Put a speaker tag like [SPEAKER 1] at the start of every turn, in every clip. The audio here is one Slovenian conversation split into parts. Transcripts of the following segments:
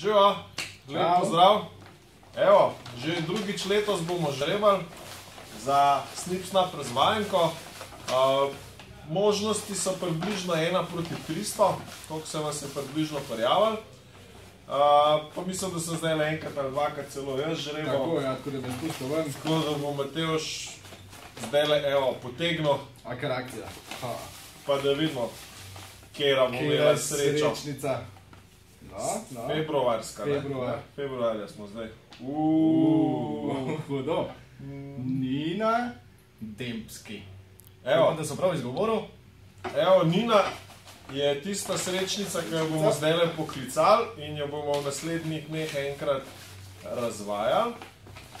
[SPEAKER 1] Živa, lep pozdrav. Evo, že drugič letos bomo žrebali za Snipsnap razvajanko. Uh, možnosti so približno 1 proti 300, koliko se vas je približno prijavili. Uh, pa mislim, da sem zdaj le enkrat ali dvakrat celo jaz žrebal.
[SPEAKER 2] Tako, ja, tako da ne pusto ven.
[SPEAKER 1] Tako da bo Mateoš zdaj le evo, potegnil,
[SPEAKER 2] A kar akcija. Ha.
[SPEAKER 1] pa da vidimo, kera bo imela srečo.
[SPEAKER 2] srečnica? No, no.
[SPEAKER 1] Februarska, ne?
[SPEAKER 2] Februar.
[SPEAKER 1] Ja, Februarja smo zdaj. Uuu.
[SPEAKER 2] Uuu, hudo. Nina Dempski.
[SPEAKER 1] Evo,
[SPEAKER 2] Upam, da sem prav izgovoril.
[SPEAKER 1] evo, Nina je tista srečnica, ki jo bomo zdaj le poklicali in jo bomo v naslednjih dneh enkrat razvajali.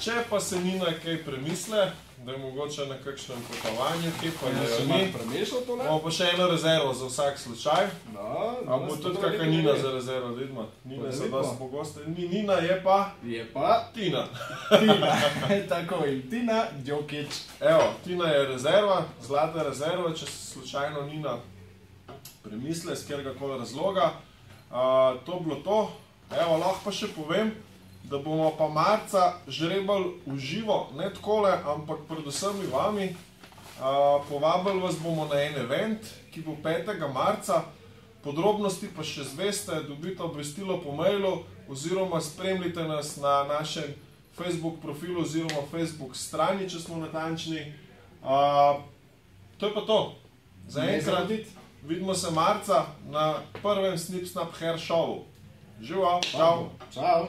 [SPEAKER 1] Če pa se Nina kaj premisle, da je mogoče na kakšnem potovanju, kje pa
[SPEAKER 2] Pa
[SPEAKER 1] ne
[SPEAKER 2] je malo
[SPEAKER 1] ni,
[SPEAKER 2] premešal to, ne?
[SPEAKER 1] bomo pa še eno rezervo za vsak slučaj.
[SPEAKER 2] No,
[SPEAKER 1] A bo tudi kakšna Nina za rezervo, da vidimo. Nina
[SPEAKER 2] da vidimo.
[SPEAKER 1] dosti pogosto. Ni Nina, je pa
[SPEAKER 2] Je pa
[SPEAKER 1] Tina.
[SPEAKER 2] Tina. Tako in Tina Djokic.
[SPEAKER 1] Evo, Tina je rezerva, zlata rezerva, če se slučajno Nina premisle, z katerega koli razloga. Uh, to je bilo to. Evo, lahko pa še povem, da bomo pa marca žrebali v živo, ne takole, ampak predvsem i vami. Uh, povabili vas bomo na en event, ki bo 5. marca. Podrobnosti pa še zveste, dobite obvestilo po mailu oziroma spremljite nas na našem Facebook profilu oziroma Facebook strani, če smo natančni. Uh, to je pa to. Za enkrat vidimo se marca na prvem Snipsnap Hair Showu. Živijo, čau!
[SPEAKER 2] Čau.